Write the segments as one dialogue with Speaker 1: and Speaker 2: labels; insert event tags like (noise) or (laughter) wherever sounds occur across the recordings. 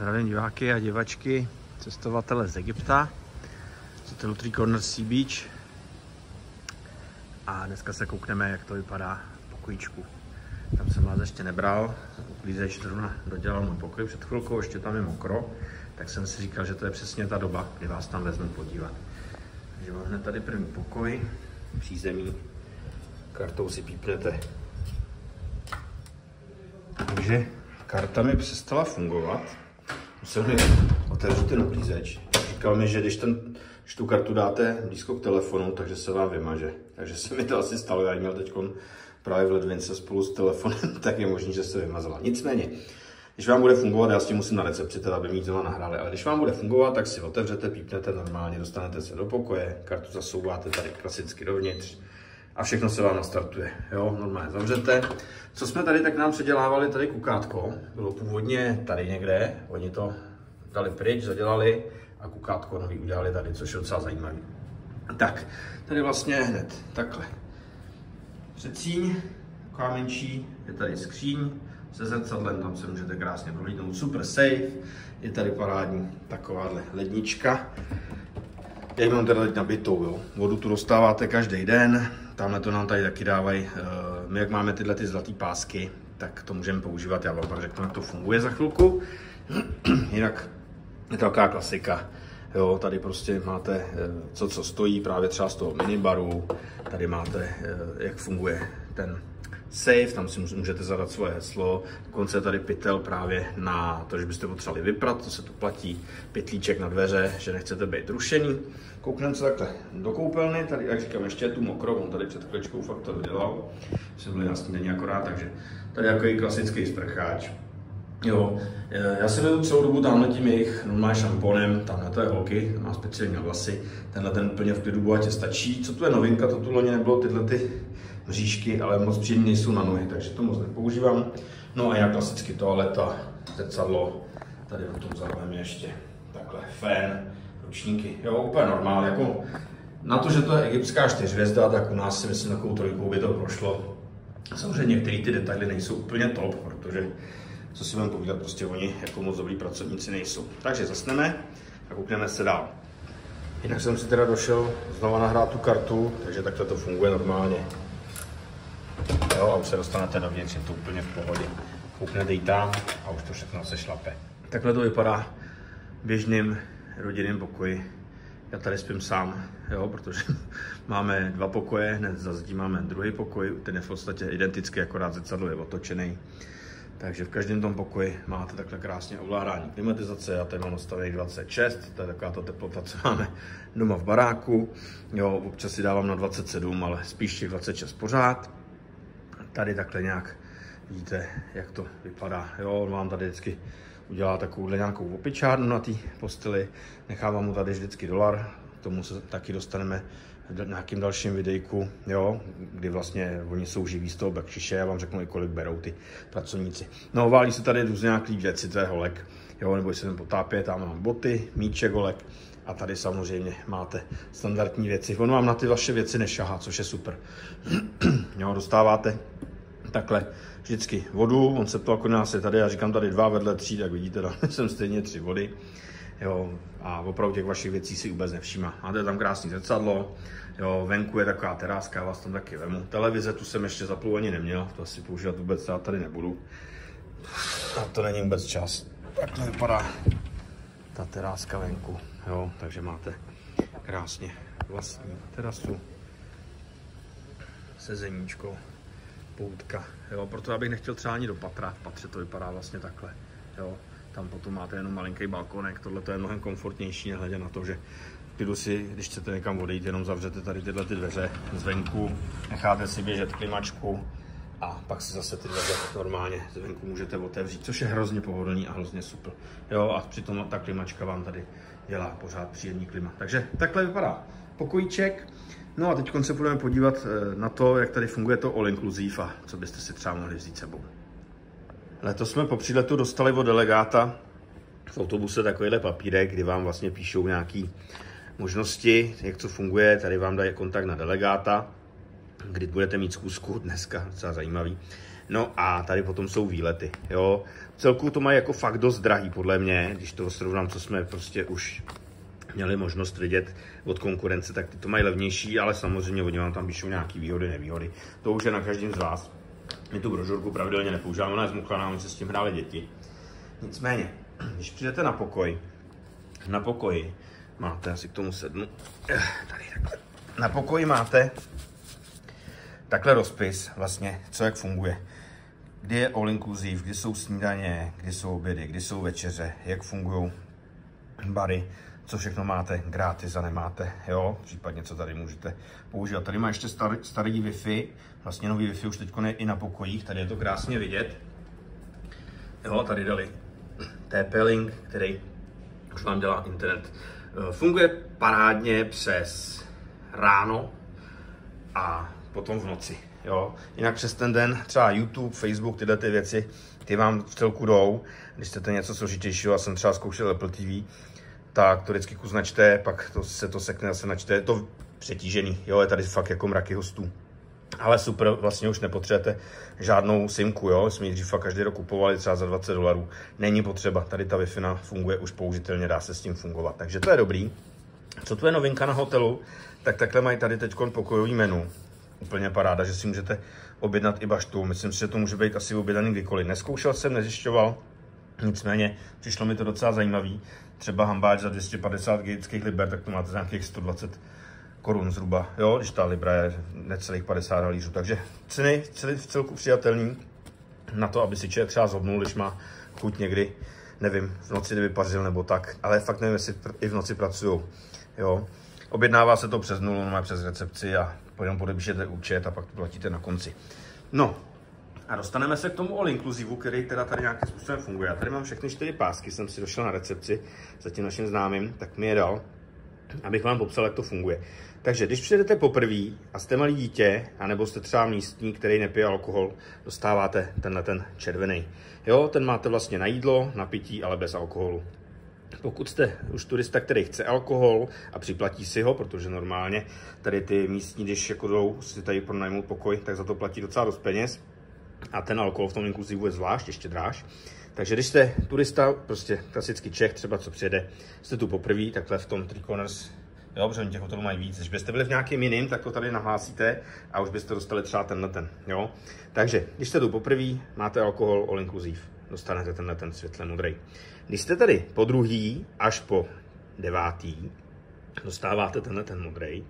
Speaker 1: Zdravím diváky a divačky, cestovatele z Egypta, z hotelu Three Corners Sea Beach. A dneska se koukneme, jak to vypadá v pokojíčku. Tam jsem vás ještě nebral, uklízeč zrovna dodělal můj pokoj před chvilkou, ještě tam je mokro, tak jsem si říkal, že to je přesně ta doba, kdy vás tam vezmu podívat. Takže mám hned tady první pokoj, přízemí, kartou si pípnete. Takže karta mi přestala fungovat. Musel mi otevřít ten uklízeč. Říkal mi, že když, ten, když tu kartu dáte blízko k telefonu, takže se vám vymaže. Takže se mi to asi stalo, já měl teď právě v ledvince spolu s telefonem, (laughs) tak je možné, že se vymazala. Nicméně, když vám bude fungovat, já s tím musím na recepci, teda, aby mi to nahráli, ale když vám bude fungovat, tak si otevřete, pípnete normálně, dostanete se do pokoje, kartu zasouváte tady klasicky dovnitř, a všechno se vám nastartuje. Jo, normálně zavřete. Co jsme tady, tak nám předělávali tady kukátko. Bylo původně tady někde, oni to dali pryč, zadělali a kukátko nový udělali tady, což je docela zajímavý. Tak, tady vlastně hned takhle. Předsíň, taková menší, je tady skříň se zrcadlem, tam se můžete krásně prohlídnout, super safe, je tady parádní takováhle lednička. Já mám teda teď nabitou, jo. Vodu tu dostáváte každý den, tamhle to nám tady taky dávají. Eh, my jak máme tyhle ty zlaté pásky, tak to můžeme používat, já vám pak řeknu, jak to funguje za chvilku. (clears throat) Jinak je to taková klasika. Jo, tady prostě máte eh, co, co stojí, právě třeba z toho minibaru. Tady máte, eh, jak funguje ten safe, tam si můžete zadat svoje heslo. Dokonce je tady pytel právě na to, že byste potřebovali vyprat, to se tu platí, pytlíček na dveře, že nechcete být rušený. Koukneme se takhle do koupelny, tady, jak říkám, ještě je tu mokro, on tady před chvíličkou fakt to dodělal. Jsem byl jasný není akorát, takže tady jako i klasický sprcháč. Jo, já si vedu celou dobu tamhle tím jejich normálním šamponem, tamhle to je holky, má speciální vlasy, tenhle ten plně v klidu bohatě stačí. Co tu je novinka, to tu loni nebylo tyhle ty mřížky, ale moc příjemně nejsou na nohy, takže to moc nepoužívám. No a já klasicky toaleta, zrcadlo, tady v tom zároveň ještě takhle fén, ručníky, jo, úplně normál, jako na to, že to je egyptská čtyřhvězda, tak u nás si myslím, takovou trojkou by to prošlo. Samozřejmě některé ty detaily nejsou úplně top, protože co si budeme povídat, prostě oni jako moc dobrý pracovníci nejsou. Takže zasneme a koukneme se dál. Jinak jsem si teda došel znova nahrát tu kartu, takže takhle to funguje normálně. Jo, a už se dostanete dovnitř, je to úplně v pohodě. Kouknete jí tam a už to všechno se šlape. Takhle to vypadá v běžným rodinným pokoji. Já tady spím sám, jo, protože (laughs) máme dva pokoje, hned za zdí máme druhý pokoj, ten je v podstatě identický, akorát zrcadlo je otočený. Takže v každém tom pokoji máte takhle krásně ovládání klimatizace. Já tady mám nastavený 26, to je taková ta teplota, co máme doma v baráku. Jo, občas si dávám na 27, ale spíš těch 26 pořád. Tady takhle nějak vidíte, jak to vypadá. Jo, on vám tady vždycky udělá takovouhle nějakou opičárnu na té posteli. Nechávám mu tady vždycky dolar, k tomu se taky dostaneme v nějakým dalším videjku, jo, kdy vlastně oni jsou živí z toho backšiše, já vám řeknu i kolik berou ty pracovníci. No, válí se tady různě nějaký věci, to je holek, jo, nebo se tam potápět, tam mám boty, míček, holek, a tady samozřejmě máte standardní věci. On vám na ty vaše věci nešahá, což je super. (clears throat) jo, dostáváte takhle vždycky vodu, on se to jako nás je tady, já říkám tady dva vedle tří, tak vidíte, tam (laughs) jsem stejně tři vody. Jo, a opravdu těch vašich věcí si vůbec nevšíma. Máte tam krásný zrcadlo, jo, venku je taková teráska, já vás tam taky vemu. Televize tu jsem ještě zaplou ani neměl, to asi používat vůbec já tady nebudu. A to není vůbec čas. Tak to vypadá ta teráska venku, jo, takže máte krásně vlastní terasu, sezeníčko, poutka, jo, proto já bych nechtěl třeba ani do patra, v patře to vypadá vlastně takhle, jo, tam potom máte jenom malinký balkonek, tohle je mnohem komfortnější, nehledě na to, že klidu si, když chcete někam odejít, jenom zavřete tady tyhle ty dveře zvenku, necháte si běžet klimačku a pak si zase ty dveře normálně zvenku můžete otevřít, což je hrozně pohodlný a hrozně super. Jo, a přitom ta klimačka vám tady dělá pořád příjemný klima. Takže takhle vypadá pokojíček. No a teď se budeme podívat eh, na to, jak tady funguje to all inclusive a co byste si třeba mohli vzít sebou. Letos jsme po příletu dostali od delegáta v autobuse takovýhle papírek, kdy vám vlastně píšou nějaký možnosti, jak to funguje. Tady vám dají kontakt na delegáta, kdy budete mít zkusku dneska, docela zajímavý. No a tady potom jsou výlety. Jo. Celku to mají jako fakt dost drahý, podle mě, když to srovnám, co jsme prostě už měli možnost vidět od konkurence, tak ty to mají levnější, ale samozřejmě oni vám tam píšou nějaký výhody, nevýhody. To už je na každém z vás. My tu brožurku pravidelně nepoužíváme, ona je zmuchlaná, oni se s tím hráli děti. Nicméně, když přijdete na pokoj, na pokoji máte, asi k tomu sednu, eh, tady takhle. Na pokoji máte takhle rozpis, vlastně, co jak funguje. Kdy je all inclusive, kdy jsou snídaně, kdy jsou obědy, kdy jsou večeře, jak fungují bary, co všechno máte gratis a nemáte, jo, případně co tady můžete používat. Tady má ještě starý, starý Wi-Fi, vlastně nový Wi-Fi už teď je i na pokojích, tady je to krásně vidět. Jo, tady dali (clears throat) TP-Link, který už vám dělá internet. Eh, funguje parádně přes ráno a potom v noci. Jo. Jinak přes ten den třeba YouTube, Facebook, tyhle ty věci, ty vám v celku jdou. Když chcete něco složitějšího, já jsem třeba zkoušel Apple TV, tak to vždycky kus načte, pak to se to sekne zase načte. Je to přetížený, jo, je tady fakt jako mraky hostů. Ale super, vlastně už nepotřebujete žádnou simku, jo, jsme dřív fakt každý rok kupovali třeba za 20 dolarů. Není potřeba, tady ta wi funguje už použitelně, dá se s tím fungovat, takže to je dobrý. Co tu je novinka na hotelu, tak takhle mají tady teď pokojový menu. Úplně paráda, že si můžete objednat i baštu. Myslím si, že to může být asi objednaný kdykoliv. Neskoušel jsem, nezjišťoval, nicméně přišlo mi to docela zajímavý. Třeba hambáč za 250 gejtských liber, tak to máte za nějakých 120 korun zhruba, jo, když ta libra je necelých 50 halířů. Takže ceny, ceny v celku přijatelný na to, aby si člověk třeba zobnul, když má chuť někdy, nevím, v noci nevypařil nebo tak, ale fakt nevím, jestli i v noci pracují, jo. Objednává se to přes nulu, no přes recepci a potom podepíšete účet a pak to platíte na konci. No, a dostaneme se k tomu all inclusive, který teda tady nějakým způsobem funguje. Já tady mám všechny čtyři pásky, jsem si došel na recepci za tím naším známým, tak mi je dal, abych vám popsal, jak to funguje. Takže když přijedete poprvé a jste malý dítě, anebo jste třeba místní, který nepije alkohol, dostáváte tenhle ten červený. Jo, ten máte vlastně na jídlo, na pití, ale bez alkoholu. Pokud jste už turista, který chce alkohol a připlatí si ho, protože normálně tady ty místní, když jako jdou si tady pronajmou pokoj, tak za to platí docela dost peněz. A ten alkohol v tom inkluzivu je zvlášť, ještě dráž. Takže když jste turista, prostě klasický Čech, třeba co přijede, jste tu poprvé, takhle v tom Three Corners Jo, protože těch hotelů mají víc. Když byste byli v nějakém jiném, tak to tady nahlásíte a už byste dostali třeba tenhle ten. Jo? Takže, když jste tu poprvé, máte alkohol all inclusive. Dostanete tenhle ten světle modrý. Když jste tady po druhý až po devátý, dostáváte tenhle ten modrý.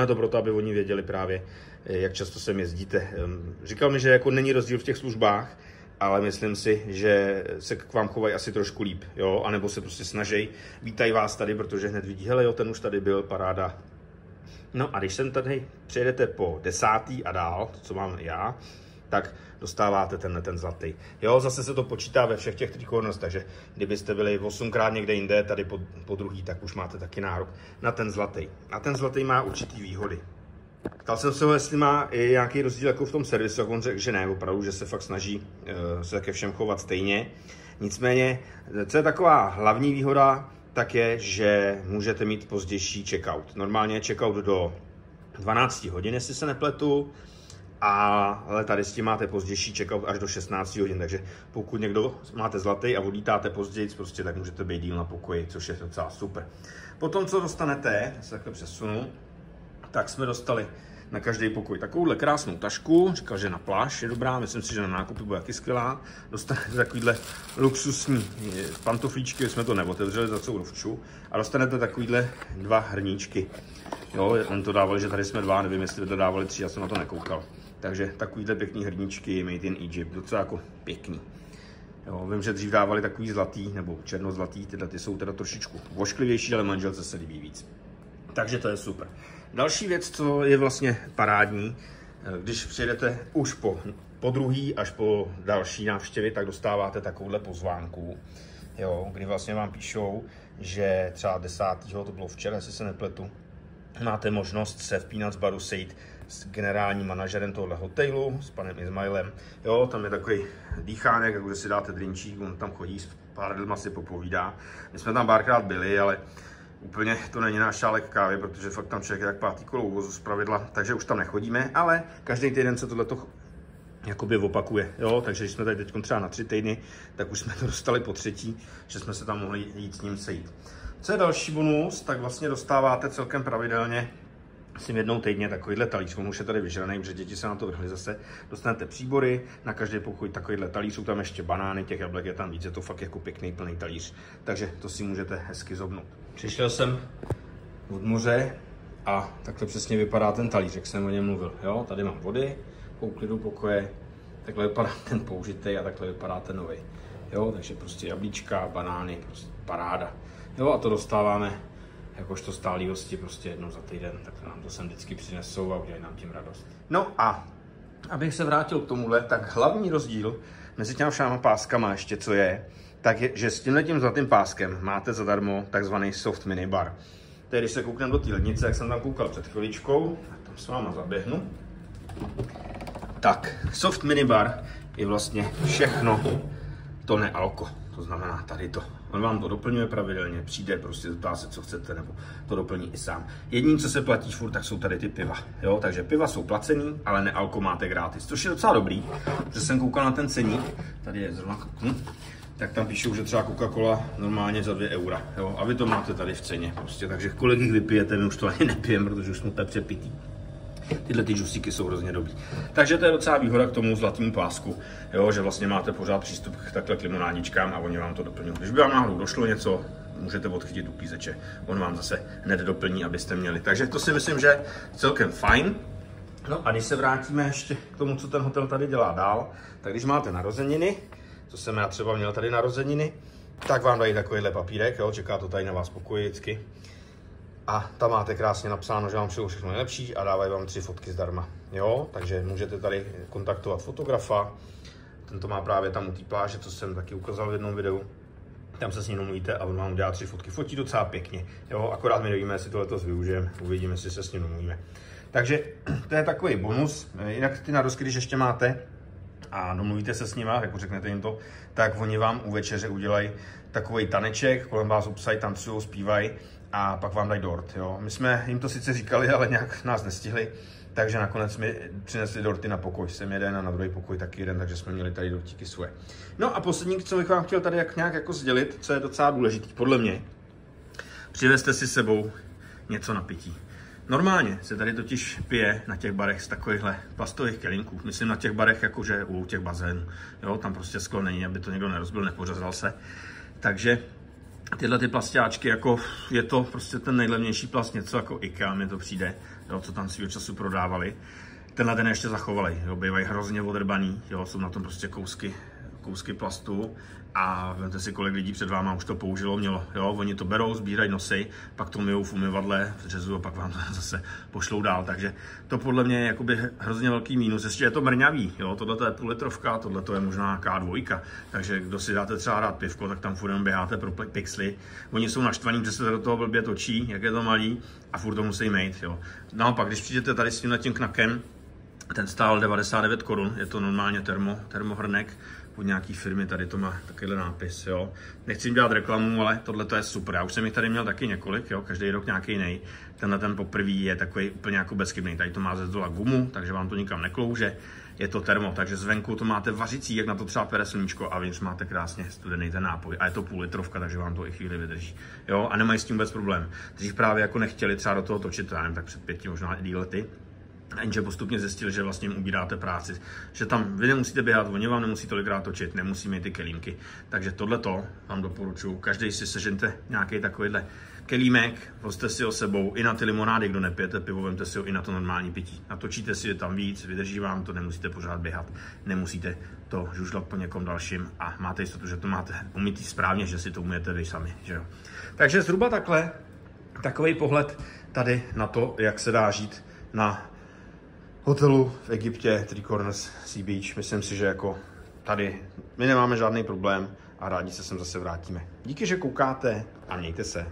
Speaker 1: Je to proto, aby oni věděli právě, jak často sem jezdíte. Ehm, říkal mi, že jako není rozdíl v těch službách, ale myslím si, že se k vám chovají asi trošku líp, jo, anebo se prostě snaží, vítají vás tady, protože hned vidí, hele jo, ten už tady byl, paráda. No a když sem tady přijedete po desátý a dál, to, co mám já, tak dostáváte tenhle ten zlatý. Jo, zase se to počítá ve všech těch trikornost, takže kdybyste byli osmkrát někde jinde, tady po, po druhý, tak už máte taky nárok na ten zlatý. A ten zlatý má určitý výhody. Ptal jsem se ho, jestli má i nějaký rozdíl jako v tom servisu, jak on řekl, že ne, opravdu, že se fakt snaží uh, se ke všem chovat stejně. Nicméně, co je taková hlavní výhoda, tak je, že můžete mít pozdější checkout. Normálně je checkout do 12 hodin, jestli se nepletu, ale tady s tím máte pozdější checkout až do 16 hodin, takže pokud někdo máte zlatý a odlítáte později, prostě tak můžete být díl na pokoji, což je docela super. Potom, co dostanete, se takhle přesunu, tak jsme dostali na každý pokoj takovouhle krásnou tašku, říkal, že na pláž je dobrá, myslím si, že na nákupy bude taky skvělá. Dostanete takovýhle luxusní eh, pantoflíčky, jsme to neotevřeli za celou vču, a dostanete takovýhle dva hrníčky. Jo, on to dával, že tady jsme dva, nevím, jestli to dávali tři, já jsem na to nekoukal. Takže takovýhle pěkný hrníčky, made in Egypt, docela jako pěkný. Jo, vím, že dřív dávali takový zlatý, nebo černozlatý, tyhle ty jsou teda trošičku vošklivější, ale manželce se líbí víc. Takže to je super. Další věc, co je vlastně parádní, eh, když přijedete už po, po druhý až po další návštěvy, tak dostáváte takovouhle pozvánku, jo, kdy vlastně vám píšou, že třeba 10. to bylo včera, jestli se nepletu, máte možnost se v Peanuts baru sejít s generálním manažerem tohohle hotelu, s panem Ismailem. Jo, tam je takový dýchánek, jako si dáte drinčík, on tam chodí, s pár lidma si popovídá. My jsme tam párkrát byli, ale Úplně to není náš šálek kávy, protože fakt tam člověk je jak pátý kolo úvozu z pravidla, takže už tam nechodíme, ale každý týden se tohleto jakoby opakuje, jo, takže když jsme tady teď třeba na tři týdny, tak už jsme to dostali po třetí, že jsme se tam mohli jít s ním sejít. Co je další bonus, tak vlastně dostáváte celkem pravidelně asi jednou týdně takovýhle talíř, on už je tady vyžraný, protože děti se na to vrhly zase. Dostanete příbory, na každý pokoj takovýhle talíř, jsou tam ještě banány, těch jablek je tam víc, je to fakt jako pěkný plný talíř, takže to si můžete hezky zobnout. Přišel jsem od moře a tak to přesně vypadá ten talíř, jak jsem o něm mluvil. Jo, tady mám vody, po uklidu pokoje, takhle vypadá ten použitý a takhle vypadá ten nový. Jo, takže prostě jablíčka, banány, prostě paráda. Jo, a to dostáváme jakožto stálí hosti prostě jednou za týden, tak to nám to sem vždycky přinesou a udělají nám tím radost. No a abych se vrátil k tomuhle, tak hlavní rozdíl mezi těma všema páskama ještě co je, tak je, že s tímhle tím zlatým páskem máte zadarmo takzvaný soft mini bar. Tedy když se koukneme do té lednice, jak jsem tam koukal před chviličkou, tam s váma zaběhnu, tak soft mini bar je vlastně všechno to nealko. To znamená tady to. On vám to doplňuje pravidelně, přijde, prostě zeptá se, co chcete, nebo to doplní i sám. Jediný, co se platí furt, tak jsou tady ty piva. Jo? Takže piva jsou placený, ale nealko máte gratis, což je docela dobrý, protože jsem koukal na ten ceník, tady je zrovna, hm, tak tam píšou, že třeba Coca-Cola normálně za 2 eura. Jo? A vy to máte tady v ceně. Prostě. Takže kolik jich vypijete, my už to ani (laughs) nepijem, protože už jsme tak přepitý. Tyhle ty džusíky jsou hrozně dobrý. Takže to je docela výhoda k tomu zlatému pásku, jo, že vlastně máte pořád přístup k takhle k limonádičkám a oni vám to doplňují. Když by vám náhodou došlo něco, můžete odchytit u pízeče. On vám zase hned doplní, abyste měli. Takže to si myslím, že celkem fajn. No a když se vrátíme ještě k tomu, co ten hotel tady dělá dál, tak když máte narozeniny, co jsem já třeba měl tady narozeniny, tak vám dají takovýhle papírek, jo, čeká to tady na vás pokoji. A tam máte krásně napsáno, že vám všeho všechno nejlepší a dávají vám tři fotky zdarma. Jo, takže můžete tady kontaktovat fotografa, ten to má právě tam u té pláže, co jsem taky ukázal v jednom videu. Tam se s ním domluvíte a on vám udělá tři fotky. Fotí docela pěkně. Jo, akorát my nevíme, jestli to letos využijeme, uvidíme, jestli se s ním domluvíme. Takže (clears throat) to je takový bonus. Jinak ty narozky, když ještě máte, a domluvíte se s nima, jako řeknete jim to, tak oni vám u večeře udělají takový taneček, kolem vás obsají, tancují, zpívají a pak vám dají dort. Jo. My jsme jim to sice říkali, ale nějak nás nestihli, takže nakonec mi přinesli dorty na pokoj. Jsem jeden a na druhý pokoj taky jeden, takže jsme měli tady dortíky svoje. No a poslední, co bych vám chtěl tady jak nějak jako sdělit, co je docela důležité, podle mě, přivezte si sebou něco na pití. Normálně se tady totiž pije na těch barech z takovýchhle plastových kelínků. Myslím na těch barech, jakože u těch bazénů. Jo, tam prostě sklo není, aby to někdo nerozbil, nepořezal se. Takže tyhle ty plastáčky, jako je to prostě ten nejlevnější plast, něco jako IKEA mi to přijde, jo, co tam svýho času prodávali. Tenhle ten ještě zachovali, jo, bývají hrozně odrbaný, jo, jsou na tom prostě kousky, kousky plastu a vemte si, kolik lidí před váma už to použilo, mělo, jo, oni to berou, sbírají nosy, pak to myjou v umyvadle, vřezu a pak vám to (laughs) zase pošlou dál, takže to podle mě je jakoby hrozně velký mínus, ještě je to mrňavý, jo, tohle je půl litrovka, tohle je možná K2, takže kdo si dáte třeba rád pivko, tak tam furt jenom běháte pro pixely, oni jsou naštvaní, že se do toho blbě točí, jak je to malý a furt to musí mít, jo. Naopak, když přijdete tady s tím tím knakem, ten stál 99 korun, je to normálně termo, termohrnek, od nějaký firmy, tady to má takovýhle nápis, jo. Nechci jim dělat reklamu, ale tohle to je super. Já už jsem jich tady měl taky několik, jo, každý rok nějaký jiný. Tenhle ten poprvé je takový úplně jako bezchybný. Tady to má ze zdola gumu, takže vám to nikam neklouže. Je to termo, takže zvenku to máte vařicí, jak na to třeba pere sluníčko a vnitř máte krásně studený ten nápoj. A je to půl litrovka, takže vám to i chvíli vydrží. Jo, a nemají s tím vůbec problém. Dřív právě jako nechtěli třeba do toho točit, já nevím, tak před pěti, možná i lety, jenže postupně zjistil, že vlastně jim ubíráte práci, že tam vy nemusíte běhat, oni vám nemusí tolikrát točit, nemusí mít ty kelímky. Takže tohle to vám doporučuji. Každý si sežente nějaký takovýhle kelímek, vozte si ho sebou i na ty limonády, kdo nepijete pivo, vemte si ho i na to normální pití. Natočíte si je tam víc, vydrží vám to, nemusíte pořád běhat, nemusíte to žužlat po někom dalším a máte jistotu, že to máte umytý správně, že si to umíte vy sami. Že jo? Takže zhruba takhle, takový pohled tady na to, jak se dá žít na hotelu v Egyptě, Three Corners Sea Beach. Myslím si, že jako tady my nemáme žádný problém a rádi se sem zase vrátíme. Díky, že koukáte a mějte se.